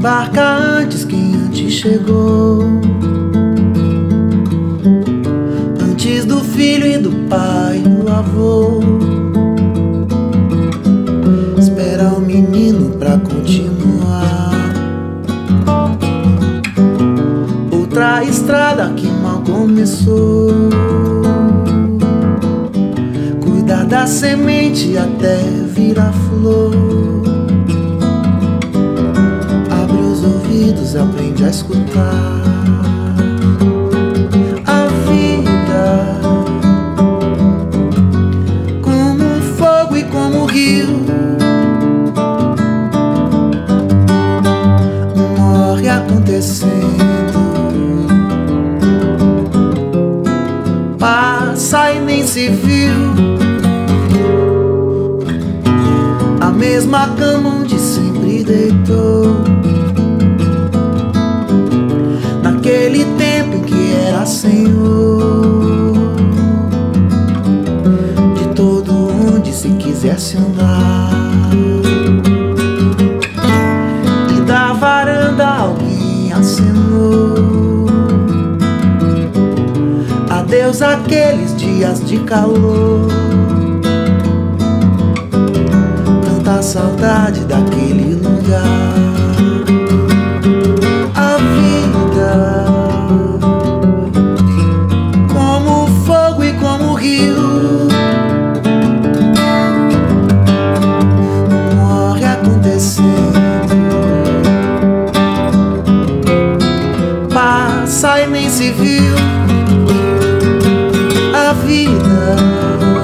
embarca antes quem antes chegou. Antes do filho e do pai do avô. Espera o menino pra continuar. Outra estrada que mal começou. Cuida da semente até virar flor. Mesma cama onde sempre deitou. Se quisesse andar. E da varanda alguém acenou. Adeus aqueles dias de calor. Tanta saudade daquele lugar. civil viu a vida.